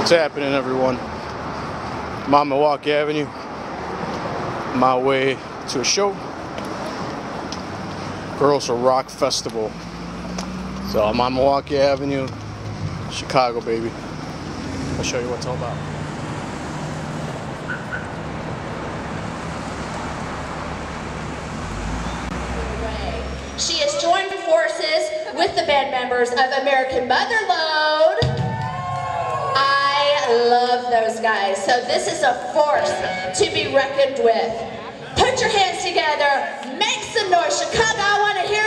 What's happening, everyone? I'm on Milwaukee Avenue, my way to a show. Girls a Rock Festival. So I'm on Milwaukee Avenue, Chicago, baby. I'll show you what it's all about. She has joined forces with the band members of American Motherload. I those guys. So this is a force to be reckoned with. Put your hands together. Make some noise. Chicago, I want to hear